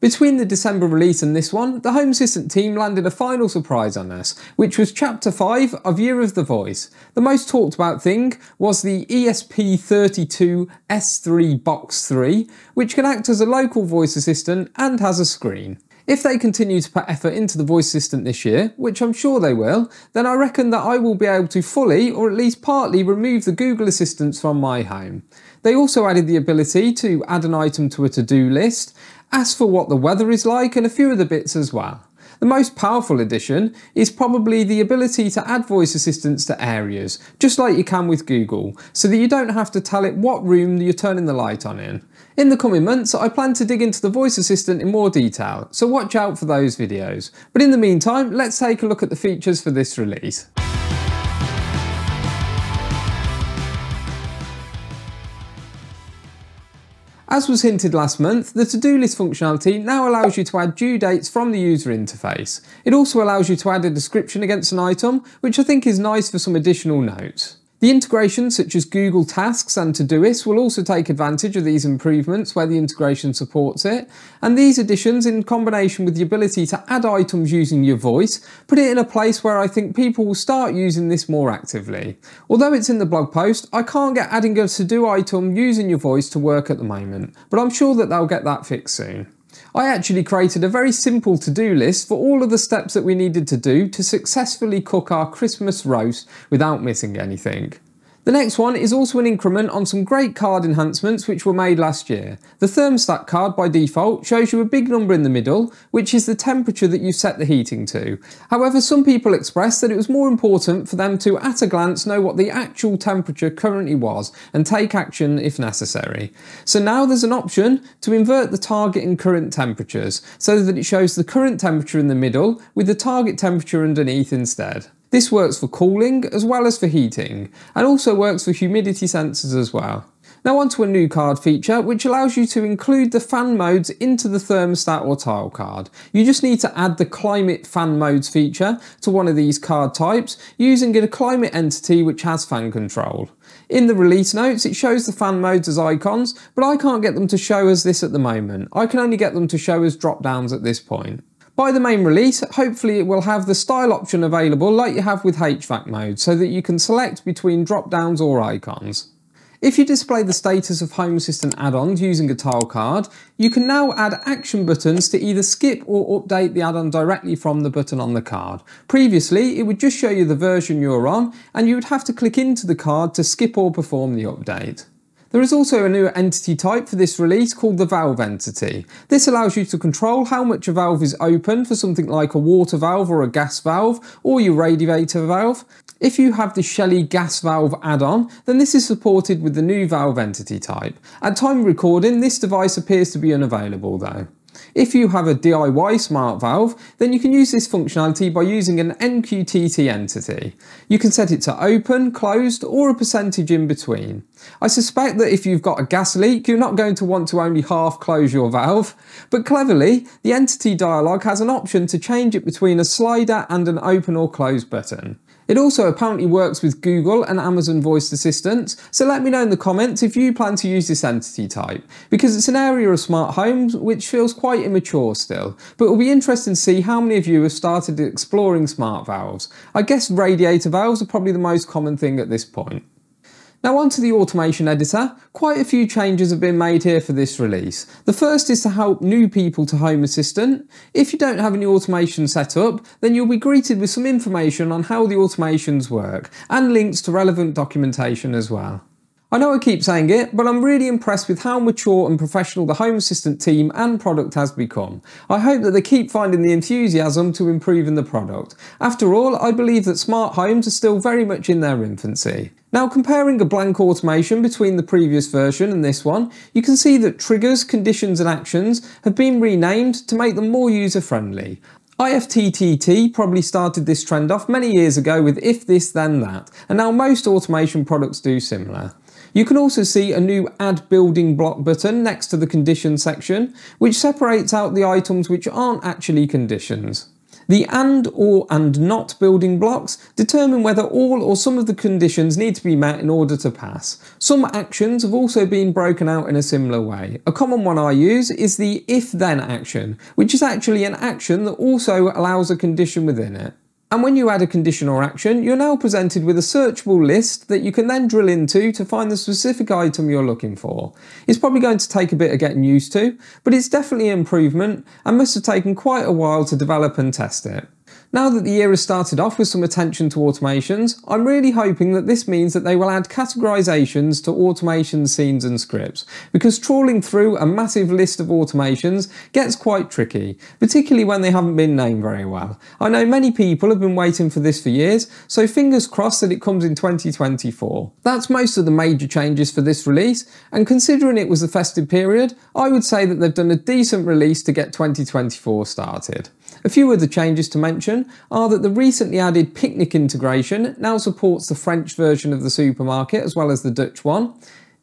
Between the December release and this one, the Home Assistant team landed a final surprise on us, which was Chapter 5 of Year of the Voice. The most talked about thing was the ESP32 S3 Box 3, which can act as a local voice assistant and has a screen. If they continue to put effort into the voice assistant this year, which I'm sure they will, then I reckon that I will be able to fully, or at least partly, remove the Google Assistants from my home. They also added the ability to add an item to a to-do list, ask for what the weather is like and a few other bits as well. The most powerful addition is probably the ability to add voice assistants to areas, just like you can with Google, so that you don't have to tell it what room you're turning the light on in. In the coming months, I plan to dig into the voice assistant in more detail, so watch out for those videos. But in the meantime, let's take a look at the features for this release. As was hinted last month, the to-do list functionality now allows you to add due dates from the user interface. It also allows you to add a description against an item, which I think is nice for some additional notes. The integrations such as Google Tasks and Todoist will also take advantage of these improvements where the integration supports it, and these additions in combination with the ability to add items using your voice put it in a place where I think people will start using this more actively. Although it's in the blog post, I can't get adding a to-do item using your voice to work at the moment, but I'm sure that they'll get that fixed soon. I actually created a very simple to-do list for all of the steps that we needed to do to successfully cook our Christmas roast without missing anything. The next one is also an increment on some great card enhancements which were made last year. The thermostat card by default shows you a big number in the middle, which is the temperature that you set the heating to. However, some people expressed that it was more important for them to at a glance know what the actual temperature currently was and take action if necessary. So now there's an option to invert the target and current temperatures so that it shows the current temperature in the middle with the target temperature underneath instead. This works for cooling as well as for heating, and also works for humidity sensors as well. Now onto a new card feature which allows you to include the fan modes into the thermostat or tile card. You just need to add the climate fan modes feature to one of these card types using a climate entity which has fan control. In the release notes it shows the fan modes as icons but I can't get them to show as this at the moment. I can only get them to show as drop downs at this point. By the main release, hopefully it will have the style option available like you have with HVAC mode so that you can select between drop downs or icons. If you display the status of Home Assistant add-ons using a tile card, you can now add action buttons to either skip or update the add-on directly from the button on the card. Previously, it would just show you the version you're on and you would have to click into the card to skip or perform the update. There is also a new entity type for this release called the valve entity. This allows you to control how much a valve is open for something like a water valve or a gas valve or your radiator valve. If you have the Shelly gas valve add-on, then this is supported with the new valve entity type. At time of recording, this device appears to be unavailable though. If you have a DIY smart valve, then you can use this functionality by using an MQTT entity. You can set it to open, closed, or a percentage in between. I suspect that if you've got a gas leak, you're not going to want to only half close your valve, but cleverly, the entity dialog has an option to change it between a slider and an open or close button. It also apparently works with Google and Amazon voice assistants, so let me know in the comments if you plan to use this entity type, because it's an area of smart homes which feels quite immature still, but it'll be interesting to see how many of you have started exploring smart valves. I guess radiator valves are probably the most common thing at this point. Now onto the automation editor, quite a few changes have been made here for this release. The first is to help new people to Home Assistant. If you don't have any automation set up, then you'll be greeted with some information on how the automations work, and links to relevant documentation as well. I know I keep saying it, but I'm really impressed with how mature and professional the Home Assistant team and product has become. I hope that they keep finding the enthusiasm to improving the product. After all, I believe that smart homes are still very much in their infancy. Now comparing a blank automation between the previous version and this one, you can see that triggers, conditions and actions have been renamed to make them more user friendly. IFTTT probably started this trend off many years ago with if this then that, and now most automation products do similar. You can also see a new add building block button next to the condition section, which separates out the items which aren't actually conditions. The and, or, and not building blocks determine whether all or some of the conditions need to be met in order to pass. Some actions have also been broken out in a similar way. A common one I use is the if-then action, which is actually an action that also allows a condition within it. And when you add a condition or action, you're now presented with a searchable list that you can then drill into to find the specific item you're looking for. It's probably going to take a bit of getting used to, but it's definitely an improvement and must have taken quite a while to develop and test it. Now that the year has started off with some attention to automations, I'm really hoping that this means that they will add categorizations to automation scenes and scripts, because trawling through a massive list of automations gets quite tricky, particularly when they haven't been named very well. I know many people have been waiting for this for years, so fingers crossed that it comes in 2024. That's most of the major changes for this release, and considering it was the festive period, I would say that they've done a decent release to get 2024 started. A few other changes to mention are that the recently added Picnic integration now supports the French version of the supermarket as well as the Dutch one.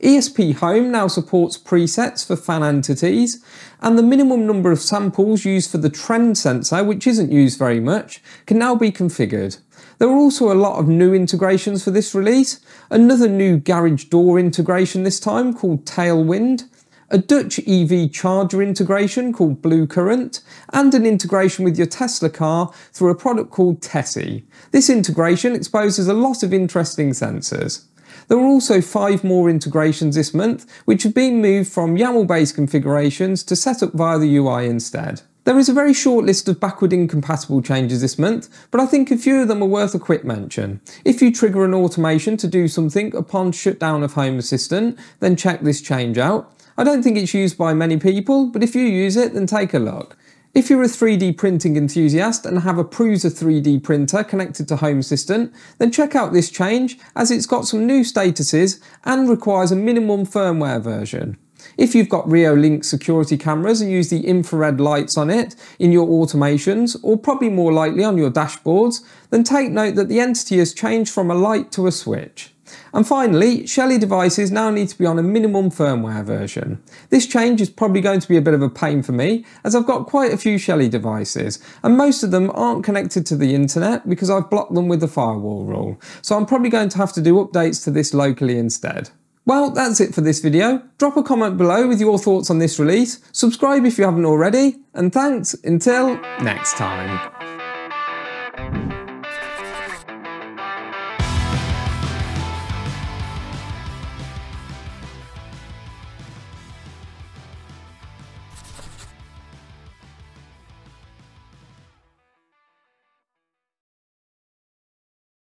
ESP Home now supports presets for fan entities, and the minimum number of samples used for the trend sensor, which isn't used very much, can now be configured. There are also a lot of new integrations for this release, another new garage door integration this time called Tailwind, a Dutch EV charger integration called Blue Current, and an integration with your Tesla car through a product called Tessie. This integration exposes a lot of interesting sensors. There are also five more integrations this month, which have been moved from YAML-based configurations to set up via the UI instead. There is a very short list of backward incompatible changes this month, but I think a few of them are worth a quick mention. If you trigger an automation to do something upon shutdown of Home Assistant, then check this change out. I don't think it's used by many people, but if you use it, then take a look. If you're a 3D printing enthusiast and have a Prusa 3D printer connected to Home Assistant, then check out this change as it's got some new statuses and requires a minimum firmware version. If you've got Reolink security cameras and use the infrared lights on it in your automations, or probably more likely on your dashboards, then take note that the entity has changed from a light to a switch. And finally, Shelly devices now need to be on a minimum firmware version. This change is probably going to be a bit of a pain for me, as I've got quite a few Shelly devices, and most of them aren't connected to the internet because I've blocked them with the firewall rule. So I'm probably going to have to do updates to this locally instead. Well, that's it for this video. Drop a comment below with your thoughts on this release, subscribe if you haven't already, and thanks until next time.